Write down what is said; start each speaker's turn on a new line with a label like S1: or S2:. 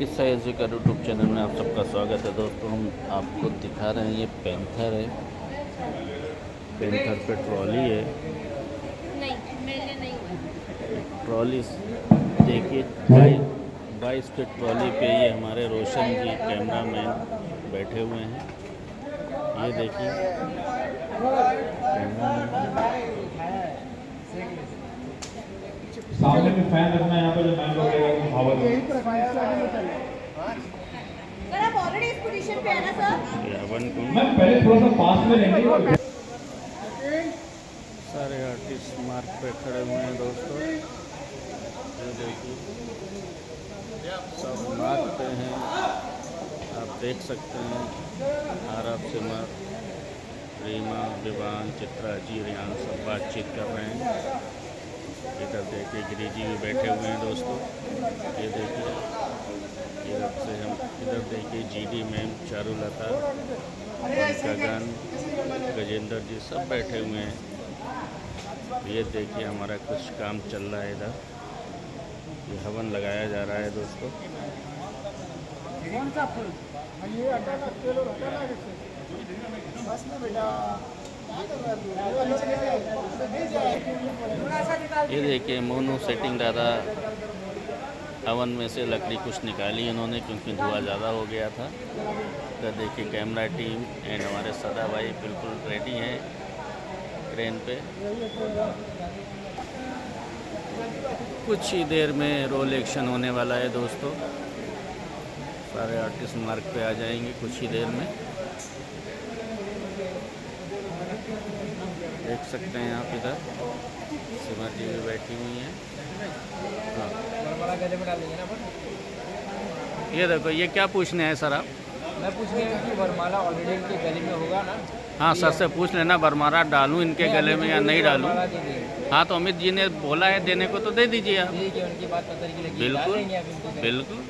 S1: किस्सा एजे का YouTube channel में आप सबका स्वागत है। दोस्तों हम आपको दिखा रहे हैं ये पेंथर है। पेंथर पे ट्रॉली है। ट्रॉली देखिए बाईस बाईस के ट्रॉली पे ये हमारे रोशन जी कैमरा मैन बैठे हुए हैं। ये देखिए।
S2: सामने में फ़ैन रखना है यहाँ पर जो मैन पकड़ेगा तो हवा
S3: सर आप ऑलरेडी इस पोजीशन पे है ना सर
S1: कुंड
S2: पहले थोड़ा सा पास में लेंगे
S1: सारे आर्टिस्ट मार्क पे खड़े हुए हैं दोस्तों। ये देखिए। सब मार्क पे हैं। आप देख सकते हैं। आरब से मार्क रीमा विवान चित्रा जी रियान सब बातचीत कर रहे हैं। इधर देखिए गिरी जी भी बैठे हुए हैं दोस्तों। ये देखिए इधर से हम इधर देखिए G D ma'am Charulata Gagan Gajendra ji सब बैठे हुए हैं। ये देखिए हमारा कुछ काम चल रहा है इधर। ये हवन लगाया जा रहा है दोस्तों।
S4: कौन सा फूल? ये हटाना तेल और हटाना कैसे बस में बेटा।
S1: ये देखिए, मोनो सेटिंग दादा। हवन में से लकड़ी कुछ निकाली इन्होंने, क्योंकि धुआँ ज़्यादा हो गया था। इधर देखिए, कैमरा टीम एंड हमारे सदा भाई बिल्कुल रेडी हैं क्रेन पे। कुछ ही देर में रोल एक्शन होने वाला है दोस्तों। सारे आर्टिस्ट मार्क पे आ जाएँगे कुछ ही देर में। देख सकते हैं आप इधर। सीमा जी भी बैठी हुई हैं।
S4: गले में डालेंगे ना
S1: ये देखो ये क्या पूछने हैं सर आप?
S4: मैं पूछ रही हूँ कि वरमाला ऑलरेडी इनके गले में होगा ना?
S1: हाँ सर से पूछ लेना बरमारा डालूं इनके गले में या नहीं डालूं? हाँ तो अमित जी ने बोला है देने को तो दे दीजिए आप। बिल्कुल। बिल्कुल।